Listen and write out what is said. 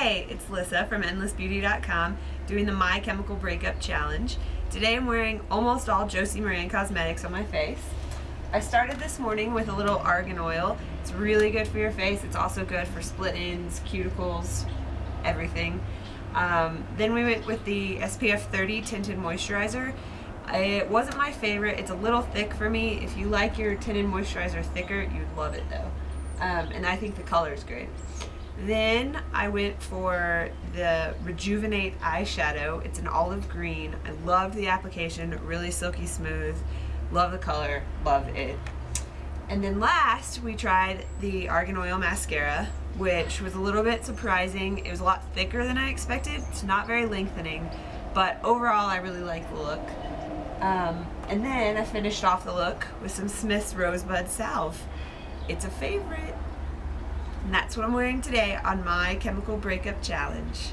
Hey, it's Lissa from EndlessBeauty.com doing the My Chemical Breakup Challenge. Today I'm wearing almost all Josie Maran Cosmetics on my face. I started this morning with a little argan oil. It's really good for your face. It's also good for split ends, cuticles, everything. Um, then we went with the SPF 30 Tinted Moisturizer. It wasn't my favorite. It's a little thick for me. If you like your tinted moisturizer thicker, you'd love it though. Um, and I think the color is great. Then I went for the Rejuvenate eyeshadow. It's an olive green. I love the application, really silky smooth. Love the color, love it. And then last, we tried the Argan Oil Mascara, which was a little bit surprising. It was a lot thicker than I expected. It's not very lengthening, but overall I really like the look. Um, and then I finished off the look with some Smith's Rosebud Salve. It's a favorite. And that's what I'm wearing today on my Chemical Breakup Challenge.